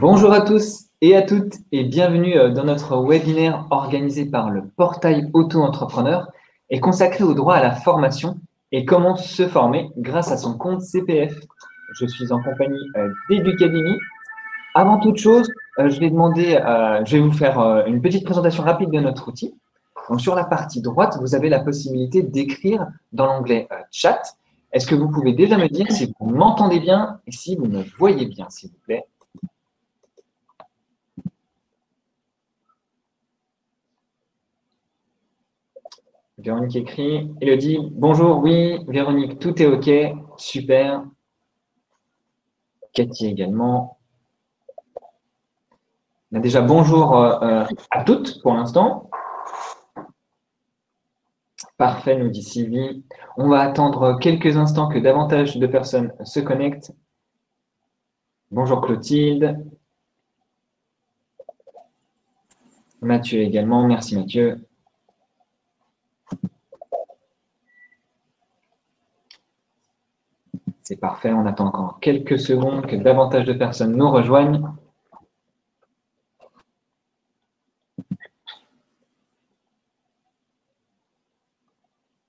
Bonjour à tous et à toutes et bienvenue euh, dans notre webinaire organisé par le portail auto-entrepreneur et consacré au droit à la formation et comment se former grâce à son compte CPF. Je suis en compagnie euh, d'Educademy. Avant toute chose, euh, je vais demander, vous faire une petite présentation rapide de notre outil. Sur la partie droite, vous avez la possibilité d'écrire dans l'onglet chat. Est-ce que vous pouvez déjà me dire si vous m'entendez bien et si vous me voyez bien, s'il vous plaît? Véronique écrit. Elodie, bonjour, oui, Véronique, tout est OK, super. Cathy également. On a déjà bonjour euh, à toutes pour l'instant. Parfait, nous dit Sylvie. On va attendre quelques instants que davantage de personnes se connectent. Bonjour Clotilde. Mathieu également. Merci Mathieu. C'est parfait, on attend encore quelques secondes que davantage de personnes nous rejoignent.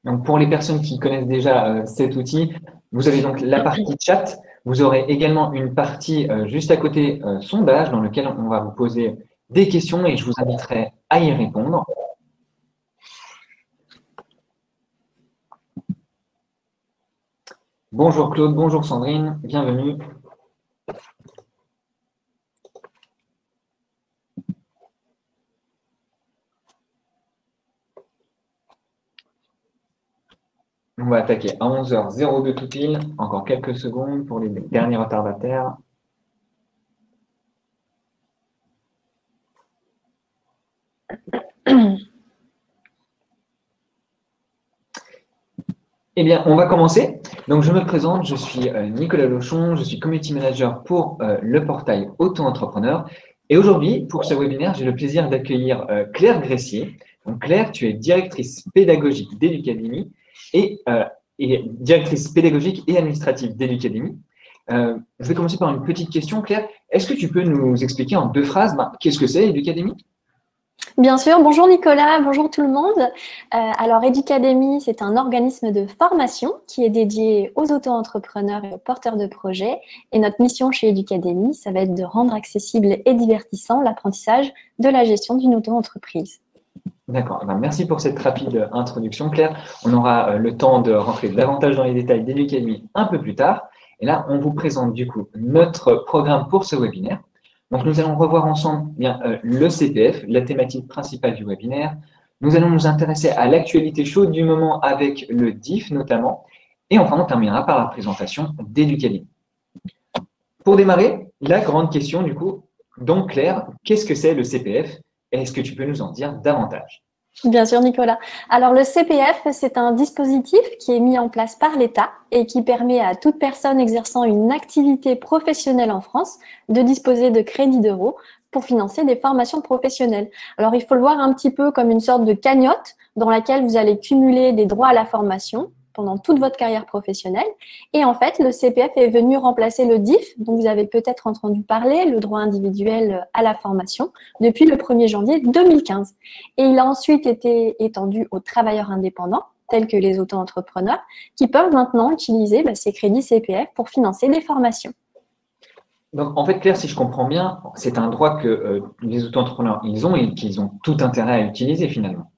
Donc pour les personnes qui connaissent déjà euh, cet outil, vous avez donc la partie chat. Vous aurez également une partie euh, juste à côté euh, sondage dans lequel on va vous poser des questions et je vous inviterai à y répondre. Bonjour Claude, bonjour Sandrine, bienvenue. On va attaquer à 11h02 tout pile. Encore quelques secondes pour les derniers retardataires. Eh bien, on va commencer. Donc, je me présente, je suis euh, Nicolas Lochon, je suis community manager pour euh, le portail Auto-entrepreneur. Et aujourd'hui, pour ce webinaire, j'ai le plaisir d'accueillir euh, Claire Gressier. Claire, tu es directrice pédagogique d'Educademy et, et, directrice pédagogique et administrative d'Educademy. je vais commencer par une petite question, Claire. Est-ce que tu peux nous expliquer en deux phrases ben, qu'est-ce que c'est Educademy Bien sûr, bonjour Nicolas, bonjour tout le monde. Euh, alors Educademy, c'est un organisme de formation qui est dédié aux auto-entrepreneurs et aux porteurs de projets. Et notre mission chez Educademy, ça va être de rendre accessible et divertissant l'apprentissage de la gestion d'une auto-entreprise. D'accord, ben, merci pour cette rapide introduction Claire. On aura euh, le temps de rentrer davantage dans les détails d'Educademy un peu plus tard. Et là, on vous présente du coup notre programme pour ce webinaire. Donc, nous allons revoir ensemble bien, euh, le CPF, la thématique principale du webinaire. Nous allons nous intéresser à l'actualité chaude du moment avec le DIF notamment. Et enfin, on terminera par la présentation d'Educademy. Pour démarrer, la grande question du coup, donc Claire, qu'est-ce que c'est le CPF Est-ce que tu peux nous en dire davantage? Bien sûr, Nicolas. Alors, le CPF, c'est un dispositif qui est mis en place par l'État et qui permet à toute personne exerçant une activité professionnelle en France de disposer de crédits d'euros pour financer des formations professionnelles. Alors, il faut le voir un petit peu comme une sorte de cagnotte dans laquelle vous allez cumuler des droits à la formation pendant toute votre carrière professionnelle. Et en fait, le CPF est venu remplacer le DIF, dont vous avez peut-être entendu parler, le droit individuel à la formation, depuis le 1er janvier 2015. Et il a ensuite été étendu aux travailleurs indépendants, tels que les auto-entrepreneurs, qui peuvent maintenant utiliser bah, ces crédits CPF pour financer des formations. Donc, en fait, Claire, si je comprends bien, c'est un droit que euh, les auto-entrepreneurs, ils ont et qu'ils ont tout intérêt à utiliser finalement.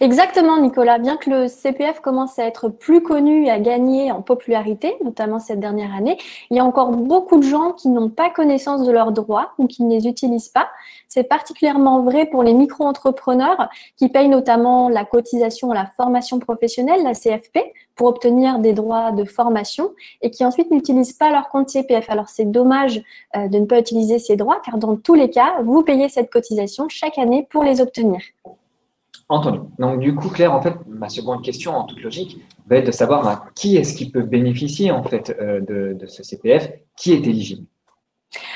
Exactement, Nicolas. Bien que le CPF commence à être plus connu et à gagner en popularité, notamment cette dernière année, il y a encore beaucoup de gens qui n'ont pas connaissance de leurs droits ou qui ne les utilisent pas. C'est particulièrement vrai pour les micro-entrepreneurs qui payent notamment la cotisation à la formation professionnelle, la CFP, pour obtenir des droits de formation et qui ensuite n'utilisent pas leur compte CPF. Alors c'est dommage euh, de ne pas utiliser ces droits car dans tous les cas, vous payez cette cotisation chaque année pour les obtenir. Entendu. Donc, du coup, Claire, en fait, ma seconde question, en toute logique, va être de savoir bah, qui est-ce qui peut bénéficier, en fait, euh, de, ce CPF, qui est éligible?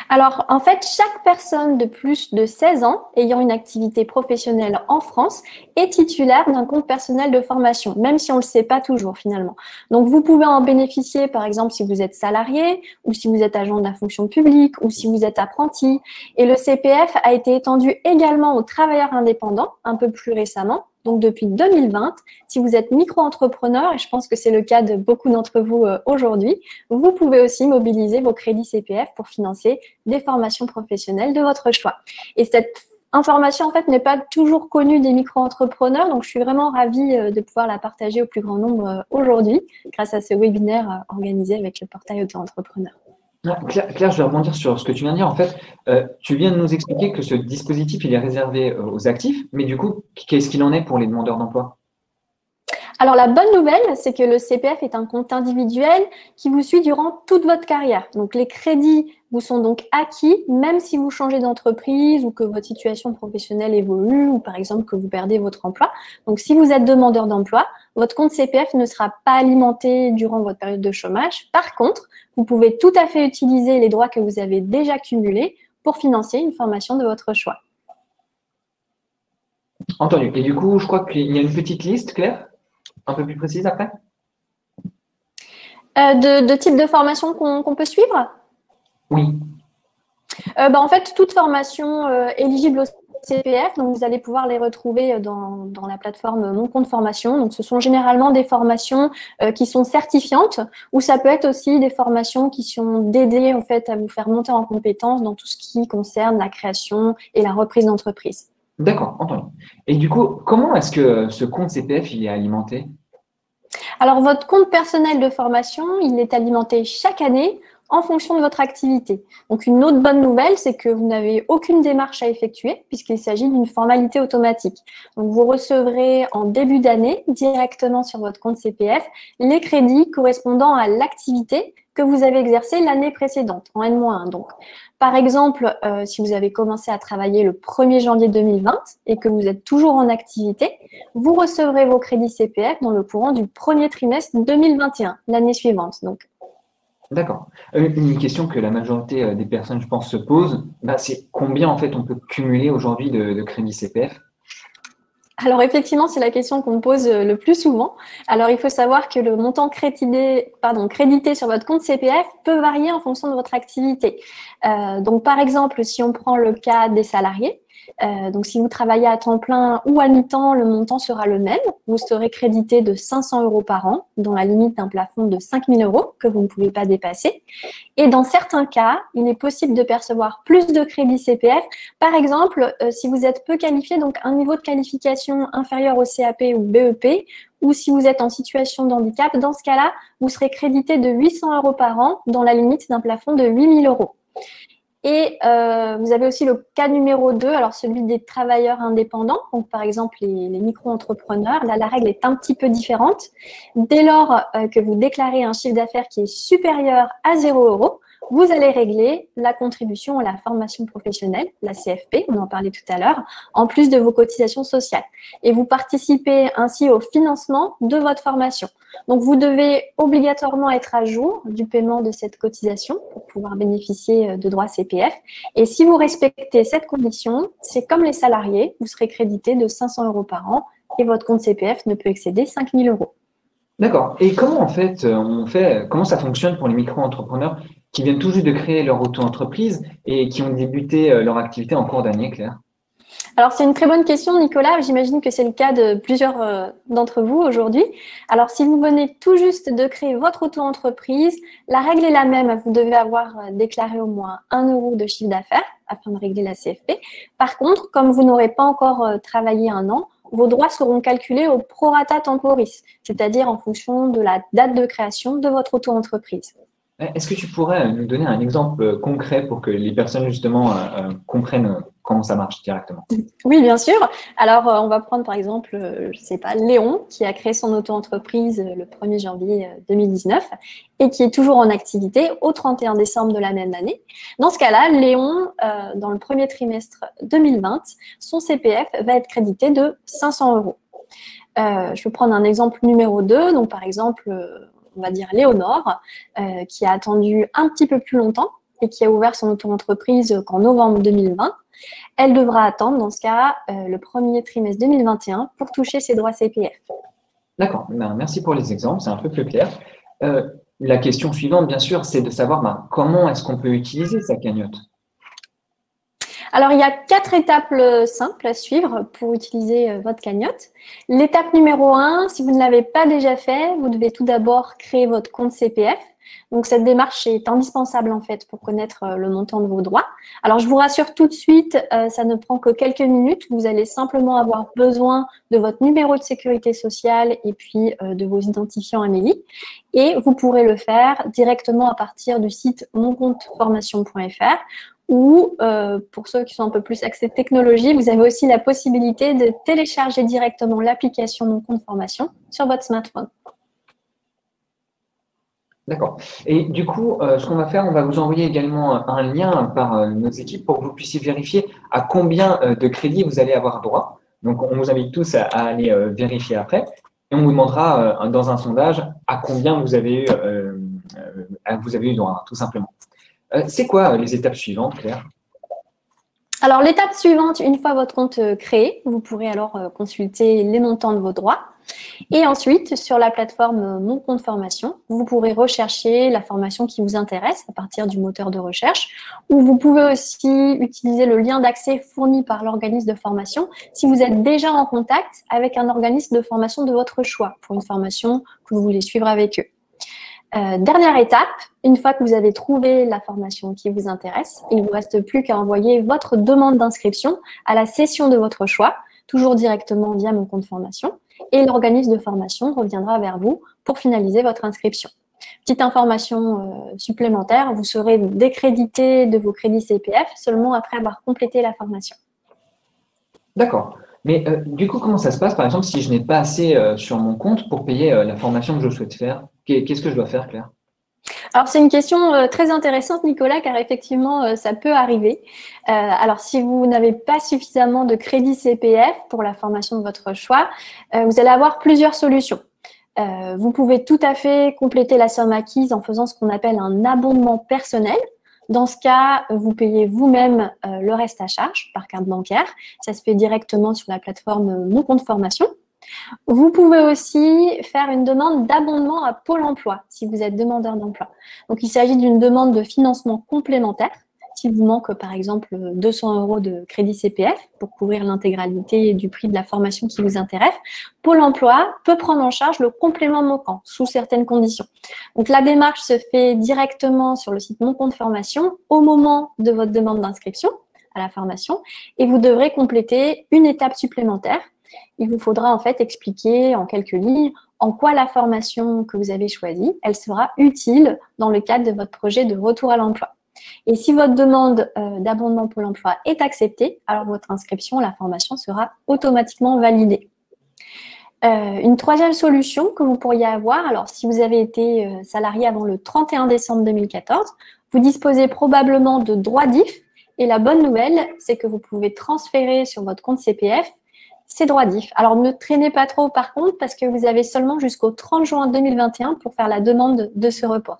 Alors, en fait, chaque personne de plus de 16 ans ayant une activité professionnelle en France est titulaire d'un compte personnel de formation, même si on ne le sait pas toujours finalement. Donc, vous pouvez en bénéficier, par exemple, si vous êtes salarié ou si vous êtes agent de la fonction publique ou si vous êtes apprenti. Et le CPF a été étendu également aux travailleurs indépendants un peu plus récemment donc depuis 2020. Si vous êtes micro-entrepreneur, et je pense que c'est le cas de beaucoup d'entre vous euh, aujourd'hui, vous pouvez aussi mobiliser vos crédits CPF pour financer des formations professionnelles de votre choix. Et cette information, en fait, n'est pas toujours connue des micro-entrepreneurs, donc je suis vraiment ravie euh, de pouvoir la partager au plus grand nombre euh, aujourd'hui grâce à ce webinaire organisé avec le portail auto-entrepreneur. Claire, je vais rebondir sur ce que tu viens de dire. En fait, euh, tu viens de nous expliquer que ce dispositif, il est réservé euh, aux actifs, mais du coup, qu'est-ce qu'il en est pour les demandeurs d'emploi? Alors la bonne nouvelle, c'est que le CPF est un compte individuel qui vous suit durant toute votre carrière. Donc les crédits vous sont donc acquis même si vous changez d'entreprise ou que votre situation professionnelle évolue ou par exemple que vous perdez votre emploi. Donc si vous êtes demandeur d'emploi, votre compte CPF ne sera pas alimenté durant votre période de chômage. Par contre, vous pouvez tout à fait utiliser les droits que vous avez déjà cumulés pour financer une formation de votre choix. Entendu. Et du coup, je crois qu'il y a une petite liste, Claire? Un peu plus précise après? Euh, de, type de formation qu'on peut suivre? Oui. Euh, bah, en fait, toute formation euh, éligible au CPF, donc vous allez pouvoir les retrouver dans, la plateforme Mon compte formation. Donc, ce sont généralement des formations qui sont certifiantes ou ça peut être aussi des formations qui sont dédiées en fait à vous faire monter en compétence dans tout ce qui concerne la création et la reprise d'entreprise. D'accord, entendu. Et du coup, comment est-ce que ce compte CPF il est alimenté? Alors, votre compte personnel de formation, il est alimenté chaque année en fonction de votre activité. Donc, une autre bonne nouvelle, c'est que vous n'avez aucune démarche à effectuer puisqu'il s'agit d'une formalité automatique. Donc, vous recevrez en début d'année directement sur votre compte CPF les crédits correspondant à l'activité que vous avez exercée l'année précédente, en N-1. Donc, par exemple, euh, si vous avez commencé à travailler le 1er janvier 2020 et que vous êtes toujours en activité, vous recevrez vos crédits CPF dans le courant du premier trimestre 2021, l'année suivante. Donc, D'accord. Euh, une question que la majorité euh, des personnes, je pense, se posent, bah, c'est combien en fait on peut cumuler aujourd'hui de crédits CPF alors effectivement, c'est la question qu'on me pose euh, le plus souvent. Alors il faut savoir que le montant crédité, sur votre compte CPF peut varier en fonction de votre activité. Euh, donc par exemple, si on prend le cas des salariés, euh, donc, si vous travaillez à temps plein ou à mi-temps, le montant sera le même. Vous serez crédité de 500 euros par an, dans la limite d'un plafond de 5000 euros que vous ne pouvez pas dépasser. Et dans certains cas, il est possible de percevoir plus de crédits CPF. Par exemple, euh, si vous êtes peu qualifié, donc un niveau de qualification inférieur au CAP ou BEP, ou si vous êtes en situation de handicap, dans ce cas-là, vous serez crédité de 800 euros par an, dans la limite d'un plafond de 8000 euros. Et euh, vous avez aussi le cas numéro 2, alors celui des travailleurs indépendants, donc par exemple les, micro-entrepreneurs. Là, la règle est un petit peu différente. Dès lors euh, que vous déclarez un chiffre d'affaires qui est supérieur à 0 euros, vous allez régler la contribution à la formation professionnelle, la CFP, on en parlait tout à l'heure, en plus de vos cotisations sociales. Et vous participez ainsi au financement de votre formation. Donc, vous devez obligatoirement être à jour du paiement de cette cotisation pour pouvoir bénéficier euh, de droits CPF. Et si vous respectez cette condition, c'est comme les salariés, vous serez crédité de 500 euros par an et votre compte CPF ne peut excéder 5000 euros. D'accord. Et comment en fait euh, on fait, comment ça fonctionne pour les micro-entrepreneurs? Qui viennent tout juste de créer leur auto-entreprise et qui ont débuté euh, leur activité en cours d'année, Claire alors, c'est une très bonne question, Nicolas. J'imagine que c'est le cas de plusieurs euh, d'entre vous aujourd'hui. Alors, si vous venez tout juste de créer votre auto-entreprise, la règle est la même. Vous devez avoir euh, déclaré au moins 1 euro de chiffre d'affaires afin de régler la CFP. Par contre, comme vous n'aurez pas encore travaillé un an, vos droits seront calculés au prorata temporis, c'est-à-dire en fonction de la date de création de votre auto-entreprise. Est-ce que tu pourrais nous donner un exemple concret pour que les personnes justement euh, euh, comprennent comment ça marche directement? Oui, bien sûr. Alors, euh, on va prendre par exemple, je ne sais pas, Léon, qui a créé son auto-entreprise le 1er janvier 2019 et qui est toujours en activité au 31 décembre de la même année. Dans ce cas-là, Léon, dans le premier trimestre 2020, son CPF va être crédité de 500 euros. je vais prendre un exemple numéro 2. Donc, par exemple, on va dire Léonore, euh, qui a attendu un petit peu plus longtemps et qui a ouvert son auto-entreprise qu'en novembre 2020, elle devra attendre, dans ce cas, euh, le premier trimestre 2021 pour toucher ses droits CPF. D'accord, ben, merci pour les exemples, c'est un peu plus clair. Euh, la question suivante, bien sûr, c'est de savoir ben, comment est-ce qu'on peut utiliser sa cagnotte? Alors, il y a quatre étapes euh, simples à suivre pour utiliser euh, votre cagnotte. L'étape numéro un, si vous ne l'avez pas déjà fait, vous devez tout d'abord créer votre compte CPF. Donc, cette démarche est indispensable en fait pour connaître euh, le montant de vos droits. Alors, je vous rassure tout de suite, ça ne prend que quelques minutes. Vous allez simplement avoir besoin de votre numéro de sécurité sociale et puis de vos identifiants Amélie. Et vous pourrez le faire directement à partir du site moncompteformation.fr ou euh, pour ceux qui sont un peu plus axés technologie, vous avez aussi la possibilité de télécharger directement l'application Mon compte formation sur votre smartphone. D'accord. Et du coup, euh, ce qu'on va faire, on va vous envoyer également un lien par euh, nos équipes pour que vous puissiez vérifier à combien de crédits vous allez avoir droit. Donc, on vous invite tous à, aller vérifier après. Et on vous demandera dans un sondage à combien vous avez vous avez eu droit, tout simplement. Euh, c'est quoi euh, les étapes suivantes, Claire? Alors, l'étape suivante, une fois votre compte euh, créé, vous pourrez alors consulter les montants de vos droits. Et ensuite, sur la plateforme Mon compte formation, vous pourrez rechercher la formation qui vous intéresse à partir du moteur de recherche, ou vous pouvez aussi utiliser le lien d'accès fourni par l'organisme de formation si vous êtes déjà en contact avec un organisme de formation de votre choix pour une formation que vous voulez suivre avec eux. Euh, dernière étape, une fois que vous avez trouvé la formation qui vous intéresse, il ne vous reste plus qu'à envoyer votre demande d'inscription à la session de votre choix, toujours directement via mon compte formation, et l'organisme de formation reviendra vers vous pour finaliser votre inscription. Petite information euh, supplémentaire, vous serez décrédité de vos crédits CPF seulement après avoir complété la formation. D'accord. Mais euh, du coup, comment ça se passe, par exemple, si je n'ai pas assez sur mon compte pour payer la formation que je souhaite faire? Qu'est-ce que je dois faire, Claire? Alors c'est une question euh, très intéressante Nicolas car effectivement euh, ça peut arriver. Euh, alors si vous n'avez pas suffisamment de crédit CPF pour la formation de votre choix, vous allez avoir plusieurs solutions. vous pouvez tout à fait compléter la somme acquise en faisant ce qu'on appelle un abondement personnel. Dans ce cas, vous payez vous-même le reste à charge par carte bancaire. Ça se fait directement sur la plateforme Mon compte formation. Vous pouvez aussi faire une demande d'abondement à Pôle emploi si vous êtes demandeur d'emploi. Donc, il s'agit d'une demande de financement complémentaire. S'il vous manque, par exemple, 200 euros de crédit CPF pour couvrir l'intégralité du prix de la formation qui vous intéresse, Pôle emploi peut prendre en charge le complément manquant sous certaines conditions. Donc, la démarche se fait directement sur le site Mon compte formation au moment de votre demande d'inscription à la formation et vous devrez compléter une étape supplémentaire il vous faudra en fait expliquer en quelques lignes en quoi la formation que vous avez choisie, elle sera utile dans le cadre de votre projet de retour à l'emploi. Et si votre demande euh, d'abondement pour l'emploi est acceptée, alors votre inscription la formation sera automatiquement validée. Euh, une troisième solution que vous pourriez avoir, alors si vous avez été euh, salarié avant le 31 décembre 2014, vous disposez probablement de droits DIF et la bonne nouvelle, c'est que vous pouvez transférer sur votre compte CPF c'est droit DIF. Alors ne traînez pas trop par contre parce que vous avez seulement jusqu'au 30 juin 2021 pour faire la demande de ce report.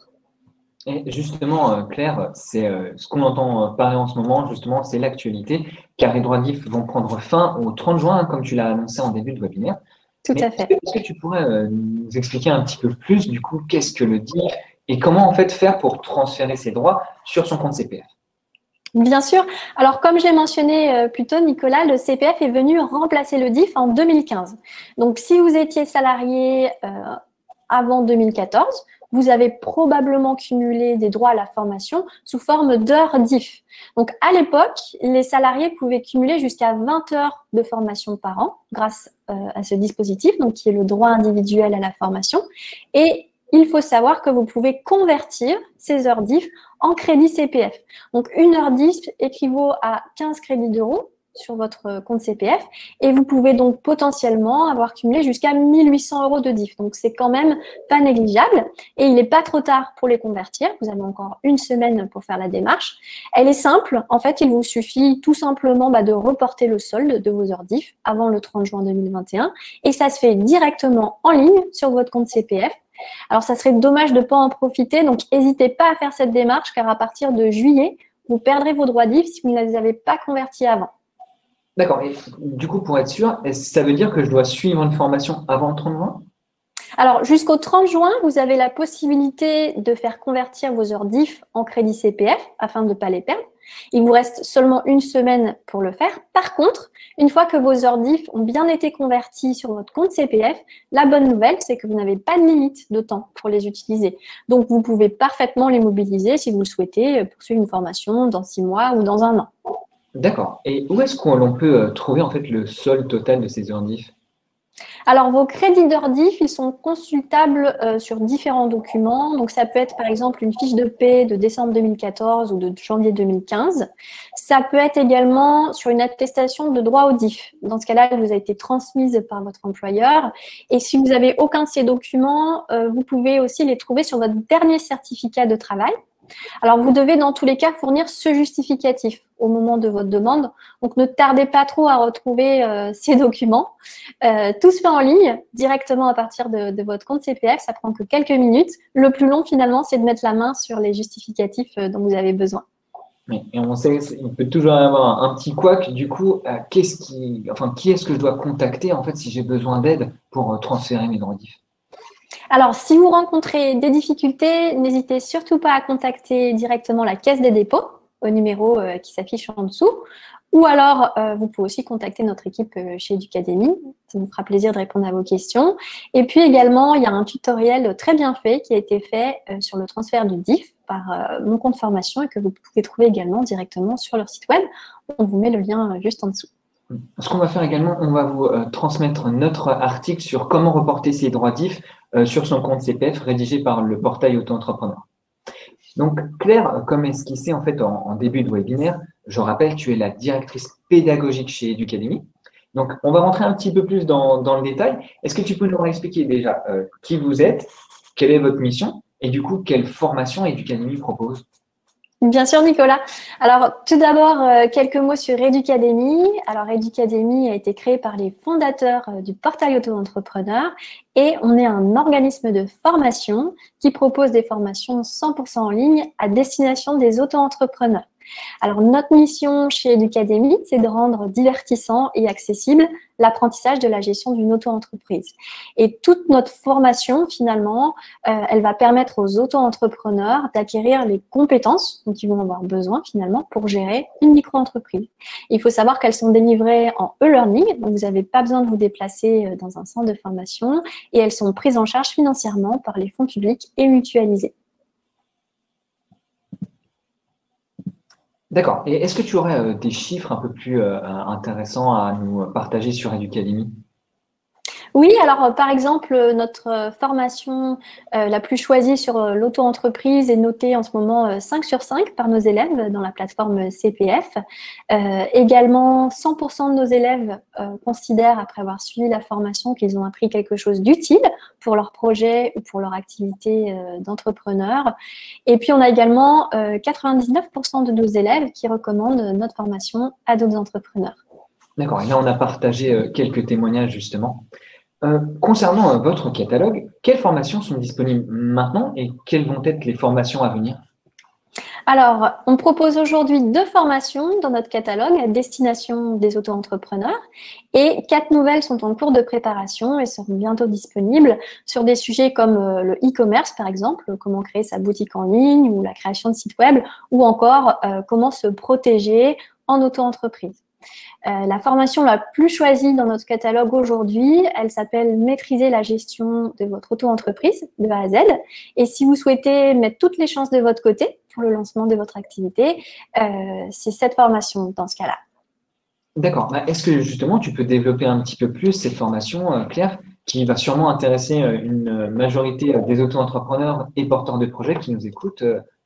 Et justement, euh, Claire, c'est euh, ce qu'on entend euh, parler en ce moment, justement, c'est l'actualité, car les droits DIF vont prendre fin au 30 juin, comme tu l'as annoncé en début de webinaire. Tout à fait. Est-ce que tu pourrais nous expliquer un petit peu plus, du coup, qu'est-ce que le DIF et comment en fait faire pour transférer ses droits sur son compte CPF Bien sûr. Alors, comme j'ai mentionné euh, plus tôt, Nicolas, le CPF est venu remplacer le DIF en 2015. Donc, si vous étiez salarié euh, avant 2014, vous avez probablement cumulé des droits à la formation sous forme d'heures DIF. Donc, à l'époque, les salariés pouvaient cumuler jusqu'à 20 heures de formation par an grâce euh, à ce dispositif, donc qui est le droit individuel à la formation. Et il faut savoir que vous pouvez convertir ces heures DIF en crédit CPF. Donc, une heure DIF équivaut à 15 crédits d'euros sur votre compte CPF et vous pouvez donc potentiellement avoir cumulé jusqu'à 1800 euros de DIF. Donc, c'est quand même pas négligeable et il n'est pas trop tard pour les convertir. Vous avez encore une semaine pour faire la démarche. Elle est simple. En fait, il vous suffit tout simplement bah, de reporter le solde de vos heures avant le 30 juin 2021 et ça se fait directement en ligne sur votre compte CPF Alors, ça serait dommage de ne pas en profiter, donc n'hésitez pas à faire cette démarche, car à partir de juillet, vous perdrez vos droits d'IF si vous ne les avez pas convertis avant. D'accord. Et du coup, pour être sûr, ça veut dire que je dois suivre une formation avant le 30 juin? Alors, jusqu'au 30 juin, vous avez la possibilité de faire convertir vos heures DIF en crédit CPF afin de ne pas les perdre. Il vous reste seulement une semaine pour le faire. Par contre, une fois que vos heures DIF ont bien été converties sur votre compte CPF, la bonne nouvelle, c'est que vous n'avez pas de limite de temps pour les utiliser. Donc, vous pouvez parfaitement les mobiliser si vous le souhaitez, poursuivre une formation dans six mois ou dans un an. D'accord. Et où est-ce qu'on peut euh, trouver en fait le solde total de ces heures DIF alors, vos crédits d'ordif, ils sont consultables euh, sur différents documents. Donc, ça peut être par exemple une fiche de paie de décembre 2014 ou de janvier 2015. Ça peut être également sur une attestation de droit au DIF. Dans ce cas-là, elle vous a été transmise par votre employeur. Et si vous n'avez aucun de ces documents, euh, vous pouvez aussi les trouver sur votre dernier certificat de travail. Alors, vous devez dans tous les cas fournir ce justificatif au moment de votre demande. Donc, ne tardez pas trop à retrouver euh, ces documents. Euh, tout se fait en ligne directement à partir de, votre compte CPF. Ça prend que quelques minutes. Le plus long, finalement, c'est de mettre la main sur les justificatifs euh, dont vous avez besoin. Et on sait qu'il peut toujours y avoir un petit couac. Du coup, qu'est-ce qui, enfin, qui est-ce que je dois contacter en fait si j'ai besoin d'aide pour transférer mes droits alors, si vous rencontrez des difficultés, n'hésitez surtout pas à contacter directement la Caisse des dépôts au numéro euh, qui s'affiche en dessous. Ou alors, euh, vous pouvez aussi contacter notre équipe euh, chez Educademy. Ça nous fera plaisir de répondre à vos questions. Et puis également, il y a un tutoriel très bien fait qui a été fait sur le transfert du DIF par mon compte formation et que vous pouvez trouver également directement sur leur site web. On vous met le lien juste en dessous. Ce qu'on va faire également, on va vous transmettre notre article sur comment reporter ses droits DIF sur son compte CPF rédigé par le portail auto-entrepreneur. Donc, Claire, comme esquissé en fait en, début de webinaire, je rappelle, tu es la directrice pédagogique chez Educademy. Donc, on va rentrer un petit peu plus dans, le détail. Est-ce que tu peux nous expliquer déjà euh, qui vous êtes, quelle est votre mission et du coup, quelle formation Educademy propose? Bien sûr, Nicolas. Alors, tout d'abord, euh, quelques mots sur Educademy. Alors, Educademy a été créé par les fondateurs euh, du portail auto-entrepreneur et on est un organisme de formation qui propose des formations 100% en ligne à destination des auto-entrepreneurs. Alors, notre mission chez Educademy, c'est de rendre divertissant et accessible l'apprentissage de la gestion d'une auto-entreprise. Et toute notre formation, finalement, euh, elle va permettre aux auto-entrepreneurs d'acquérir les compétences dont ils vont avoir besoin, finalement, pour gérer une micro-entreprise. Il faut savoir qu'elles sont délivrées en e-learning, donc vous n'avez pas besoin de vous déplacer euh, dans un centre de formation, et elles sont prises en charge financièrement par les fonds publics et mutualisées. D'accord. Et est-ce que tu aurais euh, des chiffres un peu plus euh, intéressants à nous partager sur Educademy? Oui, alors euh, par exemple, notre formation la plus choisie sur l'auto-entreprise est notée en ce moment 5 sur 5 par nos élèves dans la plateforme CPF. également, 100% de nos élèves considèrent, après avoir suivi la formation, qu'ils ont appris quelque chose d'utile pour leur projet ou pour leur activité d'entrepreneur. Et puis, on a également 99% de nos élèves qui recommandent notre formation à d'autres entrepreneurs. D'accord, et là, on a partagé quelques témoignages justement. Euh, concernant euh, votre catalogue, quelles formations sont disponibles maintenant et quelles vont être les formations à venir? Alors, on propose aujourd'hui deux formations dans notre catalogue à destination des auto-entrepreneurs et quatre nouvelles sont en cours de préparation et seront bientôt disponibles sur des sujets comme euh, le e-commerce, par exemple, comment créer sa boutique en ligne ou la création de sites web ou encore comment se protéger en auto-entreprise. Euh, la formation la plus choisie dans notre catalogue aujourd'hui, elle s'appelle Maîtriser la gestion de votre auto-entreprise de A à Z. Et si vous souhaitez mettre toutes les chances de votre côté pour le lancement de votre activité, euh, c'est cette formation dans ce cas-là. D'accord. Bah, est-ce que justement tu peux développer un petit peu plus cette formation, euh, Claire, qui va sûrement intéresser une majorité des auto-entrepreneurs et porteurs de projets qui nous écoutent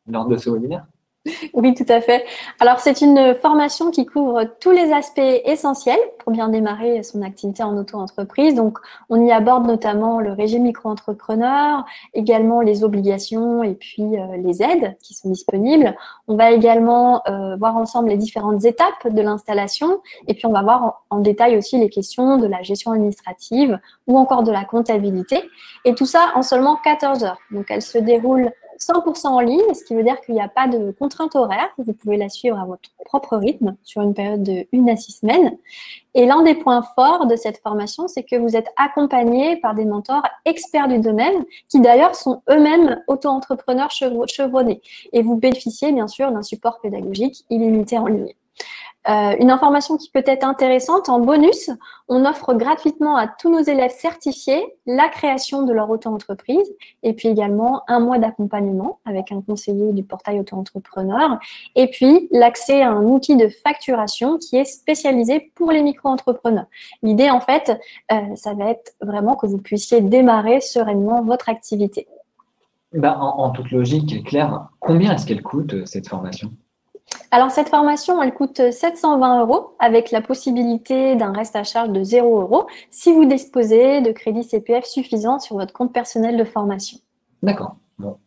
lors de ce webinaire? Oui, tout à fait. Alors, c'est une formation qui couvre tous les aspects essentiels pour bien démarrer son activité en auto-entreprise. Donc, on y aborde notamment le régime micro-entrepreneur, également les obligations et puis euh, les aides qui sont disponibles. On va également euh, voir ensemble les différentes étapes de l'installation et puis on va voir en, en, détail aussi les questions de la gestion administrative ou encore de la comptabilité. Et tout ça en seulement 14 heures. Donc, elle se déroule 100% en ligne, ce qui veut dire qu'il n'y a pas de contrainte horaire. Vous pouvez la suivre à votre propre rythme sur une période de 1 à 6 semaines. Et l'un des points forts de cette formation, c'est que vous êtes accompagné par des mentors experts du domaine qui d'ailleurs sont eux-mêmes auto-entrepreneurs chevronnés. Et vous bénéficiez bien sûr d'un support pédagogique illimité en ligne. Euh, une information qui peut être intéressante, en bonus, on offre gratuitement à tous nos élèves certifiés la création de leur auto-entreprise et puis également un mois d'accompagnement avec un conseiller du portail auto-entrepreneur et puis l'accès à un outil de facturation qui est spécialisé pour les micro-entrepreneurs. L'idée, en fait, euh, ça va être vraiment que vous puissiez démarrer sereinement votre activité. En, en, toute logique, Claire, combien est-ce qu'elle coûte euh, cette formation? Alors, cette formation, elle coûte 720 euros avec la possibilité d'un reste à charge de 0 euros si vous disposez de crédits CPF suffisants sur votre compte personnel de formation. D'accord.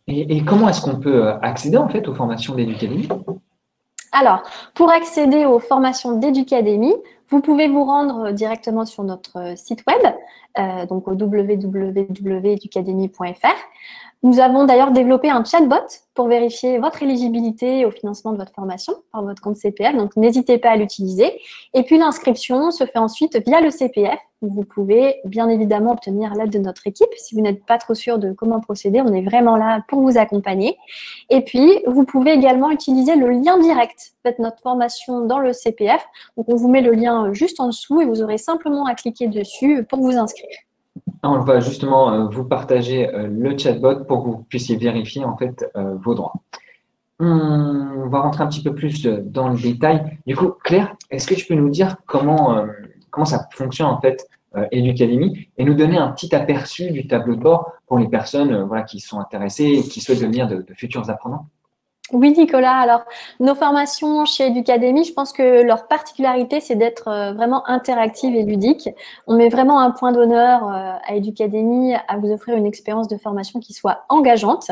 Et, comment est-ce qu'on peut euh, accéder en fait aux formations d'Educademy alors, pour accéder aux formations d'Educademy, vous pouvez vous rendre directement sur notre site web, euh, donc au www.educademy.fr. Nous avons d'ailleurs développé un chatbot pour vérifier votre éligibilité au financement de votre formation par votre compte CPF, donc n'hésitez pas à l'utiliser. Et puis l'inscription se fait ensuite via le CPF. Vous pouvez bien évidemment obtenir l'aide de notre équipe. Si vous n'êtes pas trop sûr de comment procéder, on est vraiment là pour vous accompagner. Et puis, vous pouvez également utiliser le lien direct. Faites notre formation dans le CPF. Donc, on vous met le lien juste en dessous et vous aurez simplement à cliquer dessus pour vous inscrire. On va justement euh, vous partager euh, le chatbot pour que vous puissiez vérifier en fait euh, vos droits. On va rentrer un petit peu plus dans le détail. Du coup, Claire, est-ce que tu peux nous dire comment, comment ça fonctionne en fait Educademy et nous donner un petit aperçu du tableau de bord pour les personnes voilà, qui sont intéressées et qui souhaitent devenir de futurs apprenants? Oui, Nicolas. Alors, nos formations chez Educademy, je pense que leur particularité, c'est d'être euh, vraiment interactive et ludique. On met vraiment un point d'honneur euh, à Educademy à vous offrir une expérience de formation qui soit engageante.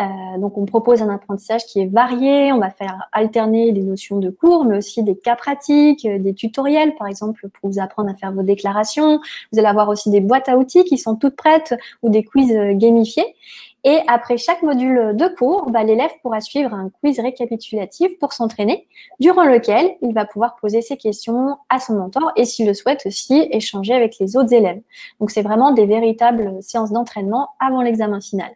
Euh, donc, on propose un apprentissage qui est varié. On va faire alterner des notions de cours, mais aussi des cas pratiques, des tutoriels, par exemple, pour vous apprendre à faire vos déclarations. Vous allez avoir aussi des boîtes à outils qui sont toutes prêtes ou des quiz gamifiés. Et après chaque module de cours, bah, l'élève pourra suivre un quiz récapitulatif pour s'entraîner, durant lequel il va pouvoir poser ses questions à son mentor et s'il le souhaite aussi échanger avec les autres élèves. Donc c'est vraiment des véritables séances d'entraînement avant l'examen final.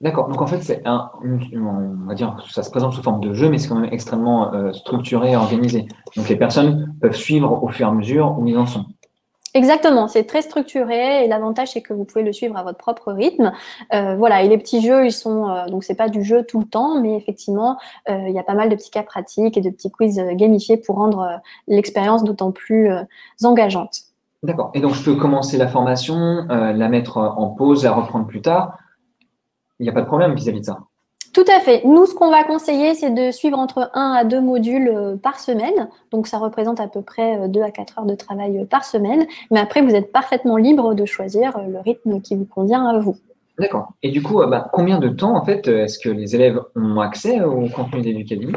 D'accord. Donc en fait, c'est un, on va dire, ça se présente sous forme de jeu, mais c'est quand même extrêmement euh, structuré et organisé. Donc les personnes peuvent suivre au fur et à mesure où ils en sont. Exactement, c'est très structuré et l'avantage c'est que vous pouvez le suivre à votre propre rythme. Euh, voilà, et les petits jeux, ils sont euh, donc c'est pas du jeu tout le temps, mais effectivement, euh, il y a pas mal de petits cas pratiques et de petits quiz gamifiés pour rendre l'expérience d'autant plus engageante. D'accord. Et donc je peux commencer la formation, la mettre en pause, la reprendre plus tard. Il n'y a pas de problème vis à -vis de ça. Tout à fait. Nous, ce qu'on va conseiller, c'est de suivre entre 1 à 2 modules euh, par semaine. Donc, ça représente à peu près 2 euh, à 4 heures de travail euh, par semaine. Mais après, vous êtes parfaitement libre de choisir le rythme qui vous convient à vous. D'accord. Et du coup, bah, combien de temps, en fait, est-ce que les élèves ont accès au contenu d'Educademy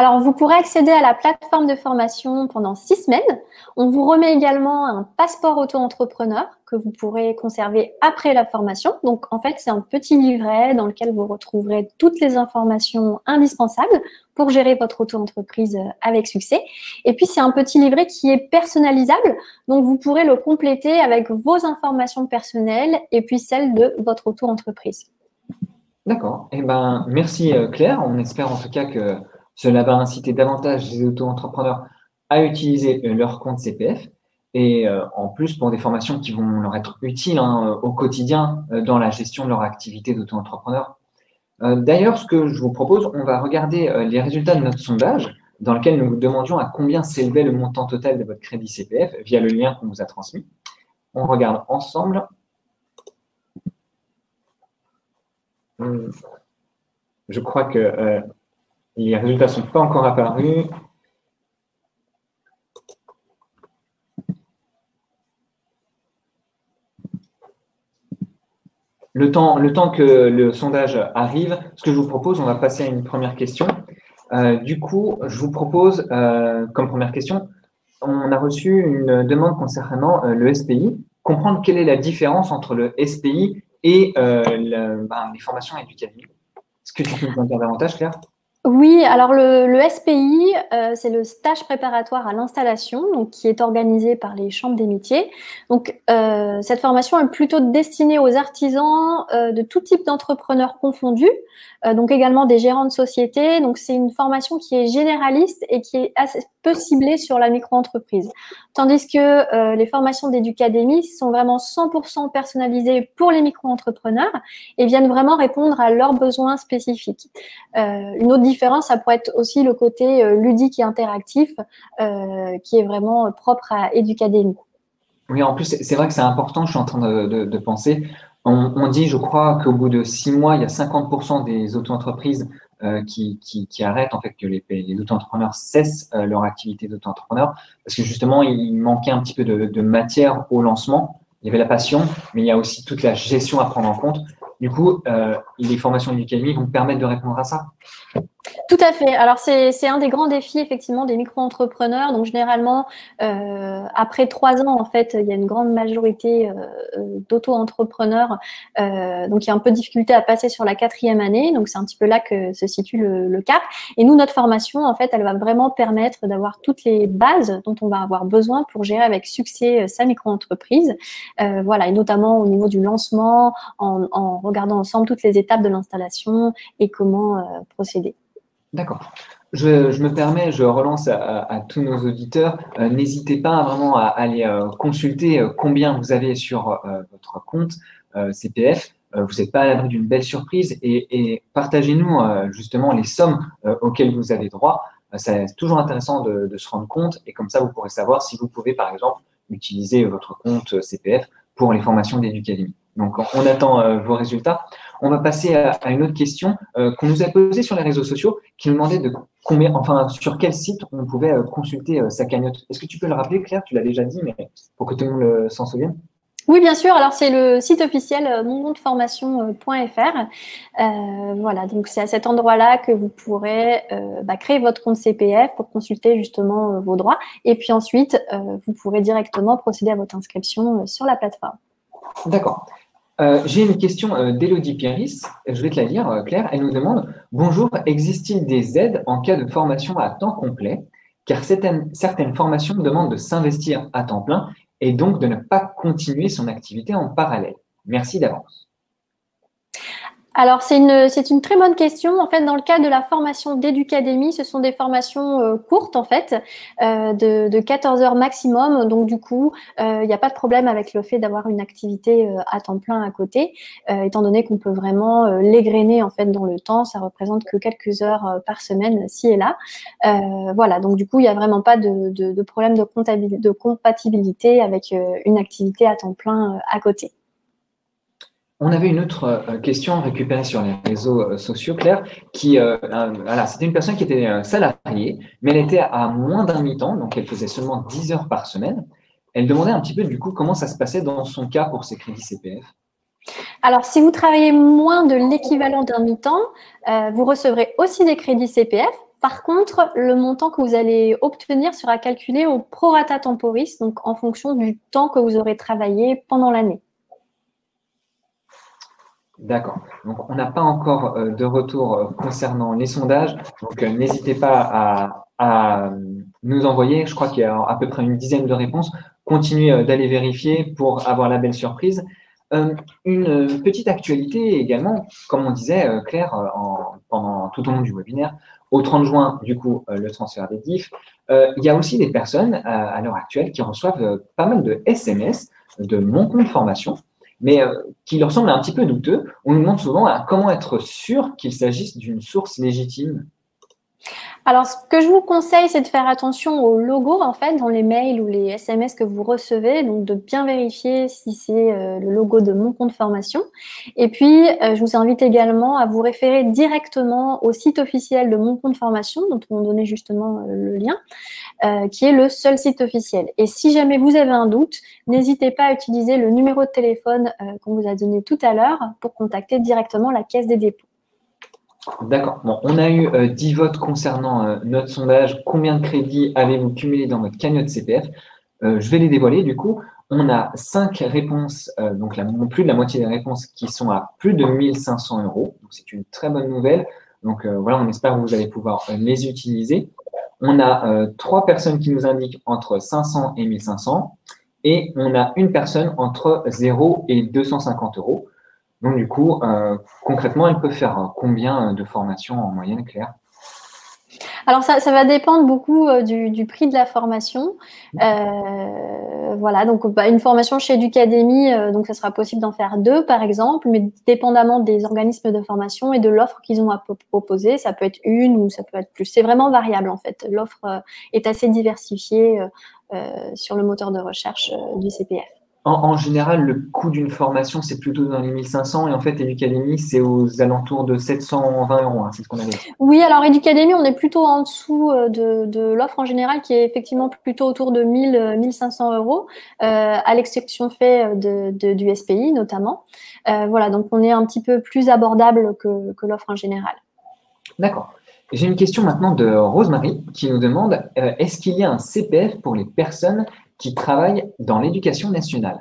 alors, vous pourrez accéder à la plateforme de formation pendant six semaines. On vous remet également un passeport auto-entrepreneur que vous pourrez conserver après la formation. Donc, en fait, c'est un petit livret dans lequel vous retrouverez toutes les informations indispensables pour gérer votre auto-entreprise euh, avec succès. Et puis, c'est un petit livret qui est personnalisable. Donc, vous pourrez le compléter avec vos informations personnelles et puis celles de votre auto-entreprise. D'accord. Eh ben, merci euh, Claire. On espère en tout cas que cela va inciter davantage les auto-entrepreneurs à utiliser euh, leur compte CPF et euh, en plus pour des formations qui vont leur être utiles hein, au quotidien euh, dans la gestion de leur activité d'auto-entrepreneur. D'ailleurs, ce que je vous propose, on va regarder les résultats de notre sondage dans lequel nous vous demandions à combien s'élevait le montant total de votre crédit CPF via le lien qu'on vous a transmis. On regarde ensemble. Je crois que les résultats ne sont pas encore apparus. Le temps, le temps que le sondage arrive, ce que je vous propose, on va passer à une première question. Euh, du coup, je vous propose, euh, comme première question, on a reçu une demande concernant euh, le SPI, comprendre quelle est la différence entre le SPI et ben, les formations éducatives. Est-ce que tu peux nous en dire davantage, Claire? Oui, alors le, SPI, euh, c'est le stage préparatoire à l'installation, donc qui est organisé par les chambres des métiers. Donc euh, cette formation est plutôt destinée aux artisans euh, de tout type d'entrepreneurs confondus, donc également des gérants de société. Donc c'est une formation qui est généraliste et qui est assez peu ciblée sur la micro-entreprise. Tandis que les formations d'Educademy sont vraiment 100% personnalisées pour les micro-entrepreneurs et viennent vraiment répondre à leurs besoins spécifiques. une autre différence, ça pourrait être aussi le côté euh, ludique et interactif euh, qui est vraiment propre à Educademy. Oui, en plus, c'est vrai que c'est important, je suis en train de, penser. On, dit, je crois, qu'au bout de six mois, il y a 50% des auto-entreprises euh, qui, arrêtent, en fait, que les, auto-entrepreneurs cessent leur activité d'auto-entrepreneur parce que justement, il manquait un petit peu de, matière au lancement. Il y avait la passion, mais il y a aussi toute la gestion à prendre en compte. Du coup, les formations du vont permettre de répondre à ça. Tout à fait. Alors, c'est un des grands défis, effectivement, des micro-entrepreneurs. Donc, généralement, euh, après trois ans, en fait, il y a une grande majorité euh, d'auto-entrepreneurs. Euh, donc, il y a un peu de difficulté à passer sur la quatrième année. Donc, c'est un petit peu là que se situe le, cap. Et nous, notre formation, en fait, elle va vraiment permettre d'avoir toutes les bases dont on va avoir besoin pour gérer avec succès sa micro-entreprise. voilà, et notamment au niveau du lancement, en, en regardant ensemble toutes les étapes de l'installation et comment procéder. D'accord. Je, me permets, je relance à, tous nos auditeurs, euh, n'hésitez pas vraiment à aller euh, consulter euh, combien vous avez sur votre compte CPF. vous n'êtes pas à l'abri d'une belle surprise et, partagez-nous justement les sommes auxquelles vous avez droit. c'est toujours intéressant de, de, se rendre compte et comme ça, vous pourrez savoir si vous pouvez, par exemple, utiliser votre compte CPF pour les formations d'Educademy. Donc, on attend euh, vos résultats. On va passer à, une autre question euh, qu'on nous a posée sur les réseaux sociaux, qui nous demandait de combien, enfin, sur quel site on pouvait euh, consulter sa cagnotte. Est-ce que tu peux le rappeler, Claire? Tu l'as déjà dit, mais pour que tout le monde s'en souvienne. Oui, bien sûr. Alors, c'est le site officiel monmondeformation.fr. voilà, donc c'est à cet endroit-là que vous pourrez bah, créer votre compte CPF pour consulter justement vos droits. Et puis ensuite, vous pourrez directement procéder à votre inscription sur la plateforme. D'accord. Euh, j'ai une question euh, d'Elodie Pieris. Je vais te la lire, euh, Claire. Elle nous demande Bonjour, existe-t-il des aides en cas de formation à temps complet? Car certaines formations demandent de s'investir à temps plein et donc de ne pas continuer son activité en parallèle. Merci d'avance alors, c'est une, c'est une très bonne question. En fait, dans le cas de la formation d'Educademy, ce sont des formations euh, courtes, en fait, euh, de, de, 14 heures maximum. Donc, du coup, euh, il n'y a pas de problème avec le fait d'avoir une activité à temps plein à côté, étant donné qu'on peut vraiment l'égrener, en fait, dans le temps. Ça représente que quelques heures par semaine, ci et là. voilà. Donc, du coup, il n'y a vraiment pas de, de, de problème de compatibilité avec une activité à temps plein à côté. On avait une autre euh, question récupérée sur les réseaux euh, sociaux, Claire, qui, euh, voilà, c'était une personne qui était salariée, mais elle était à moins d'un mi-temps, donc elle faisait seulement 10 heures par semaine. Elle demandait un petit peu, du coup, comment ça se passait dans son cas pour ses crédits CPF. Alors, si vous travaillez moins de l'équivalent d'un mi-temps, vous recevrez aussi des crédits CPF. Par contre, le montant que vous allez obtenir sera calculé au prorata temporis, donc en fonction du temps que vous aurez travaillé pendant l'année. D'accord. Donc, on n'a pas encore euh, de retour euh, concernant les sondages. Donc, euh, n'hésitez pas à, nous envoyer. Je crois qu'il y a à peu près une dizaine de réponses. Continuez d'aller vérifier pour avoir la belle surprise. une petite actualité également, comme on disait, Claire, pendant tout au long du webinaire, au 30 juin, du coup, le transfert des DIF. il y a aussi des personnes à l'heure actuelle qui reçoivent pas mal de SMS de mon compte formation mais euh, qui leur semble un petit peu douteux. On nous demande souvent comment être sûr qu'il s'agisse d'une source légitime? Alors, ce que je vous conseille, c'est de faire attention au logo, en fait, dans les mails ou les SMS que vous recevez. Donc, de bien vérifier si c'est euh, le logo de mon compte formation. Et puis, euh, je vous invite également à vous référer directement au site officiel de mon compte formation, dont on donnait justement euh, le lien, qui est le seul site officiel. Et si jamais vous avez un doute, n'hésitez pas à utiliser le numéro de téléphone qu'on vous a donné tout à l'heure pour contacter directement la caisse des dépôts. D'accord. Bon, on a eu 10 euh, votes concernant euh, notre sondage. Combien de crédits avez-vous cumulé dans votre cagnotte CPF euh, Je vais les dévoiler du coup. On a 5 réponses, donc la, plus de la moitié des réponses qui sont à plus de 1500 euros. C'est une très bonne nouvelle. Donc voilà, on espère que vous allez pouvoir les utiliser. On a 3 personnes qui nous indiquent entre 500 et 1500. Et on a une personne entre 0 et 250 euros. Donc, du coup, euh, concrètement, elle peut faire euh, combien euh, de formations en moyenne, Claire? Alors, ça, va dépendre beaucoup du, prix de la formation. voilà, donc bah, une formation chez Educademy, donc ça sera possible d'en faire deux, par exemple, mais dépendamment des organismes de formation et de l'offre qu'ils ont à proposer, ça peut être une ou ça peut être plus. C'est vraiment variable, en fait. L'offre est assez diversifiée sur le moteur de recherche du CPF en, général, le coût d'une formation, c'est plutôt dans les 1500 et en fait, Educademy, c'est aux alentours de 720 euros. Hein, c'est ce qu'on avait. Oui, alors Educademy, on est plutôt en dessous euh, de, l'offre en général qui est effectivement plutôt autour de 1000, 1500 euh, euros, euh, à l'exception fait de, du SPI notamment. voilà, donc on est un petit peu plus abordable que, que l'offre en général. D'accord. J'ai une question maintenant de Rosemary qui nous demande est-ce qu'il y a un CPF pour les personnes qui travaillent dans l'éducation nationale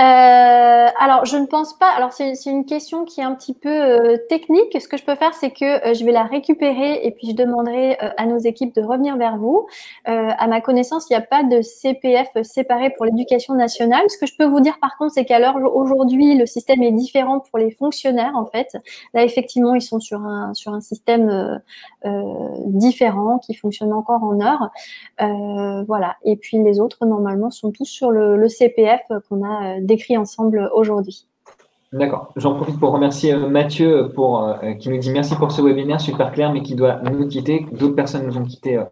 euh, alors, je ne pense pas. Alors, c'est une question qui est un petit peu euh, technique. Ce que je peux faire, c'est que euh, je vais la récupérer et puis je demanderai à nos équipes de revenir vers vous. à ma connaissance, il n'y a pas de CPF séparé pour l'éducation nationale. Ce que je peux vous dire, par contre, c'est qu'à l'heure aujourd'hui, le système est différent pour les fonctionnaires, en fait. Là, effectivement, ils sont sur un sur un système différent qui fonctionne encore en heure. voilà. Et puis les autres, normalement, sont tous sur le, le CPF qu'on a décrit ensemble aujourd'hui. D'accord. J'en profite pour remercier euh, Mathieu pour, euh, qui nous dit merci pour ce webinaire super clair, mais qui doit nous quitter. D'autres personnes nous ont quittés euh,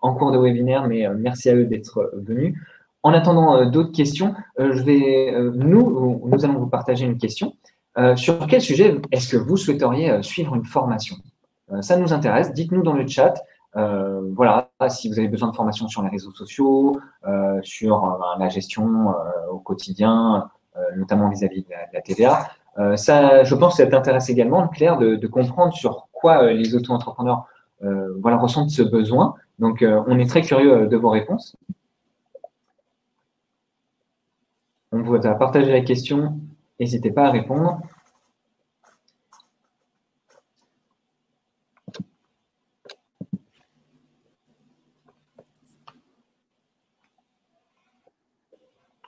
en cours de webinaire, mais merci à eux d'être venus. En attendant d'autres questions, je vais, nous, nous allons vous partager une question. sur quel sujet est-ce que vous souhaiteriez suivre une formation? Ça nous intéresse. Dites-nous dans le chat. voilà, si vous avez besoin de formation sur les réseaux sociaux, sur la gestion au quotidien, notamment vis-à-vis de, la TVA. ça, je pense que ça t'intéresse également, Claire, de, de, comprendre sur quoi les auto-entrepreneurs voilà, ressentent ce besoin. Donc, on est très curieux de vos réponses. On vous a partagé la question. N'hésitez pas à répondre.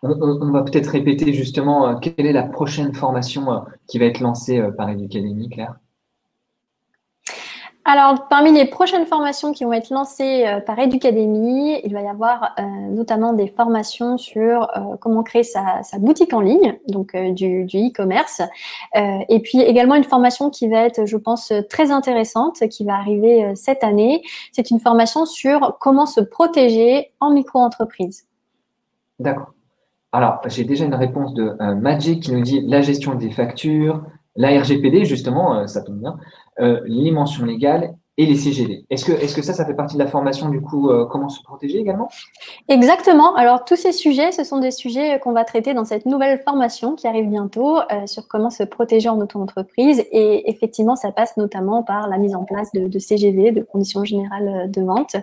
On, va peut-être répéter justement euh, quelle est la prochaine formation euh, qui va être lancée euh, par Educademy, Claire? Alors, parmi les prochaines formations qui vont être lancées par Educademy, il va y avoir notamment des formations sur comment créer sa, boutique en ligne, donc du e-commerce. et puis également une formation qui va être, je pense, très intéressante, qui va arriver cette année. C'est une formation sur comment se protéger en micro-entreprise. D'accord. Alors, j'ai déjà une réponse de euh, Magic qui nous dit la gestion des factures, la RGPD, justement, euh, ça tombe bien, euh, les mentions légales et les CGD. Est-ce que, est que ça, ça fait partie de la formation, du coup, comment se protéger également? Exactement. Alors, tous ces sujets, ce sont des sujets qu'on va traiter dans cette nouvelle formation qui arrive bientôt sur comment se protéger en auto-entreprise. Et effectivement, ça passe notamment par la mise en place de, CGV, de conditions générales de vente.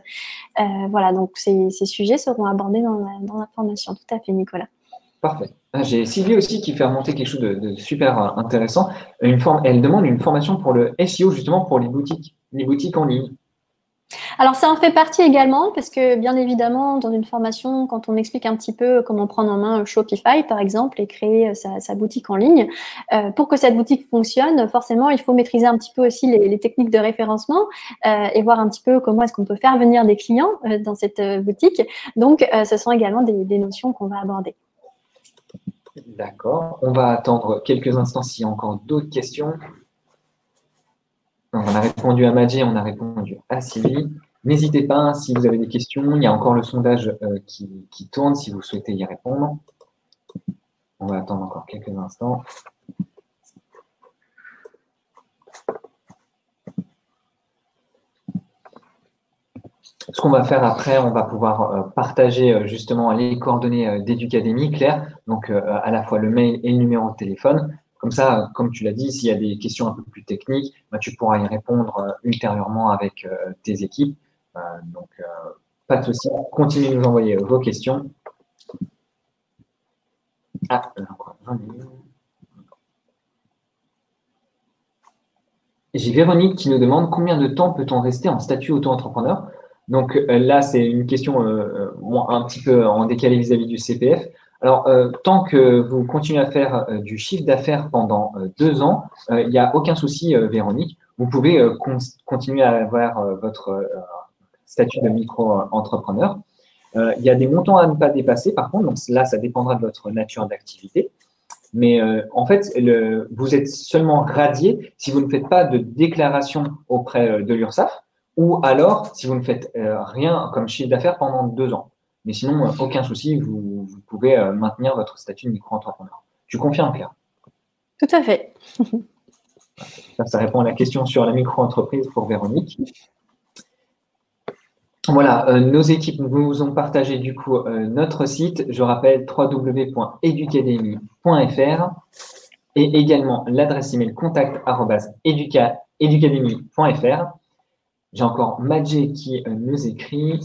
voilà, donc ces, sujets seront abordés dans la formation. Tout à fait, Nicolas. Parfait. Ah, j'ai Sylvie aussi qui fait remonter quelque chose de, super euh, intéressant. Elle demande une formation pour le SEO, justement pour les boutiques, les boutiques en ligne. Alors, ça en fait partie également parce que, bien évidemment, dans une formation, quand on explique un petit peu comment prendre en main Shopify, par exemple, et créer euh, sa, boutique en ligne, euh, pour que cette boutique fonctionne, forcément, il faut maîtriser un petit peu aussi les, techniques de référencement et voir un petit peu comment est-ce qu'on peut faire venir des clients dans cette boutique. Donc, ce sont également des notions qu'on va aborder. D'accord. On va attendre quelques instants s'il y a encore d'autres questions. on a répondu à Madji, on a répondu à Sylvie. N'hésitez pas, hein, si vous avez des questions, il y a encore le sondage euh, qui, qui, tourne si vous souhaitez y répondre. On va attendre encore quelques instants. Ce qu'on va faire après, on va pouvoir euh, partager euh, justement les coordonnées d'Educademy, Claire, donc à la fois le mail et le numéro de téléphone. Comme ça, comme tu l'as dit, s'il y a des questions un peu plus techniques, bah, tu pourras y répondre ultérieurement avec tes équipes. donc, pas de souci. Continuez de nous envoyer vos questions. Ah, J'ai Véronique qui nous demande combien de temps peut-on rester en statut auto-entrepreneur? Donc euh, là, c'est une question euh, euh, un petit peu en décalé vis-à-vis du CPF. Alors, tant que vous continuez à faire du chiffre d'affaires pendant deux ans, il n'y a aucun souci, Véronique. Vous pouvez continuer à avoir votre statut de micro-entrepreneur. il y a des montants à ne pas dépasser, par contre, donc là, ça dépendra de votre nature d'activité. Mais en fait, vous êtes seulement radié si vous ne faites pas de déclaration auprès de l'URSSAF ou alors si vous ne faites euh, rien comme chiffre d'affaires pendant deux ans. Mais sinon, aucun souci, vous, vous pouvez maintenir votre statut de micro-entrepreneur. Tu confirmes, Claire? Tout à fait. ça, ça répond à la question sur la micro-entreprise pour Véronique. Voilà, euh, nos équipes vous ont partagé du coup euh, notre site, je rappelle www.educademy.fr et également l'adresse email contact@educademy.fr. J'ai encore Madjé qui euh, nous écrit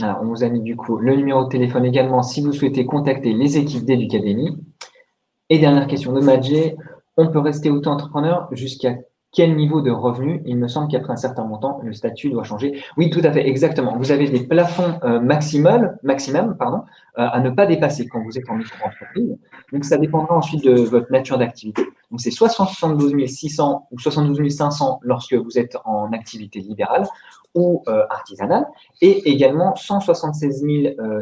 on vous a mis du coup le numéro de téléphone également si vous souhaitez contacter les équipes d'Educademy. Et dernière question de Madjé, on peut rester auto-entrepreneur jusqu'à quel niveau de revenu Il me semble qu'après un certain montant, le statut doit changer. Oui, tout à fait, exactement. Vous avez des plafonds euh, maximum, pardon, euh, à ne pas dépasser quand vous êtes en micro-entreprise. Donc, ça dépendra ensuite de votre nature d'activité. Donc, c'est soit 72 600 ou 72 500 lorsque vous êtes en activité libérale ou euh, artisanale, et également 176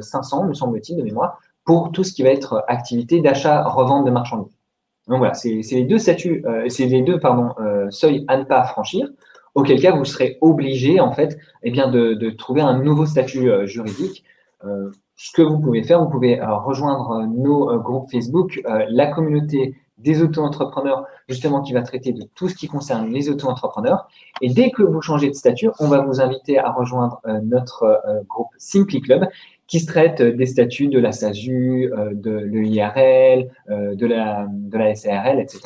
500, me semble-t-il, de mémoire, pour tout ce qui va être activité d'achat-revente de marchandises. Donc voilà, c'est les deux statuts, euh, c'est les deux pardon, euh, seuils à ne pas franchir, auquel cas vous serez obligé en fait eh bien, de, trouver un nouveau statut juridique. ce que vous pouvez faire, vous pouvez rejoindre nos groupes Facebook, la communauté des auto-entrepreneurs, justement, qui va traiter de tout ce qui concerne les auto-entrepreneurs. Et dès que vous changez de statut, on va vous inviter à rejoindre euh, notre euh, groupe Simply Club, qui se traite des statuts de la SASU, euh, de l'EIRL, de, la, de SARL, etc.,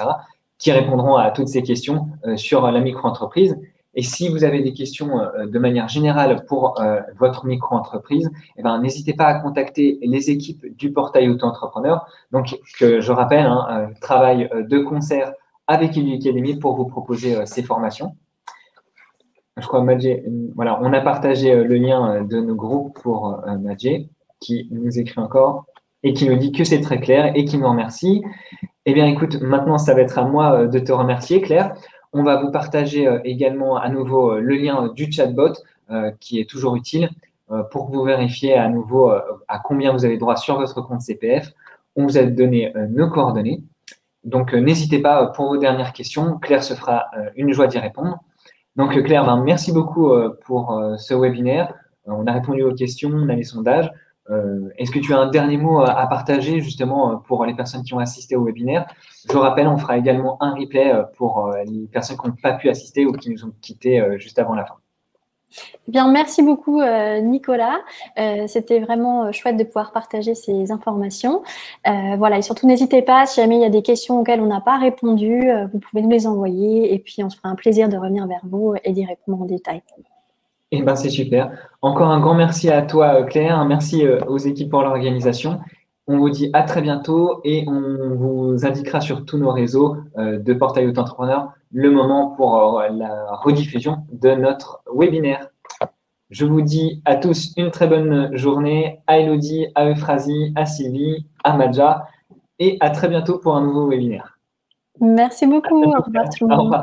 qui répondront à toutes ces questions sur la micro-entreprise. Et si vous avez des questions euh, de manière générale pour euh, votre micro-entreprise, eh ben, n'hésitez pas à contacter les équipes du portail auto-entrepreneur. Donc, que je rappelle, hein, euh, de concert avec Academy pour vous proposer ces formations. Je crois, Madjé, voilà, on a partagé le lien de nos groupes pour Madjé, qui nous écrit encore et qui nous dit que c'est très clair et qui nous remercie. Eh bien, écoute, maintenant, ça va être à moi de te remercier, Claire. On va vous partager euh, également à nouveau euh, le lien du chatbot euh, qui est toujours utile pour que vous vérifiez à nouveau à combien vous avez droit sur votre compte CPF. On vous a donné nos coordonnées. Donc, n'hésitez pas pour vos dernières questions. Claire se fera une joie d'y répondre. Donc, Claire, ben, merci beaucoup pour ce webinaire. On a répondu aux questions, on a les sondages. Euh, est-ce que tu as un dernier mot à, partager justement euh, pour les personnes qui ont assisté au webinaire? Je rappelle, on fera également un replay euh, pour les personnes qui n'ont pas pu assister ou qui nous ont quittés juste avant la fin. Bien, merci beaucoup Nicolas. C'était vraiment chouette de pouvoir partager ces informations. voilà, et surtout n'hésitez pas, si jamais il y a des questions auxquelles on n'a pas répondu, vous pouvez nous les envoyer et puis on se fera un plaisir de revenir vers vous et d'y répondre en détail. Eh ben, c'est super. Encore un grand merci à toi, euh, Claire. Merci euh, aux équipes pour l'organisation. On vous dit à très bientôt et on vous indiquera sur tous nos réseaux euh, de Portail Auto-Entrepreneur le moment pour la rediffusion de notre webinaire. Je vous dis à tous une très bonne journée, à Elodie, à Euphrasie, à Sylvie, à Madja et à très bientôt pour un nouveau webinaire. Merci beaucoup. Au revoir tout le monde.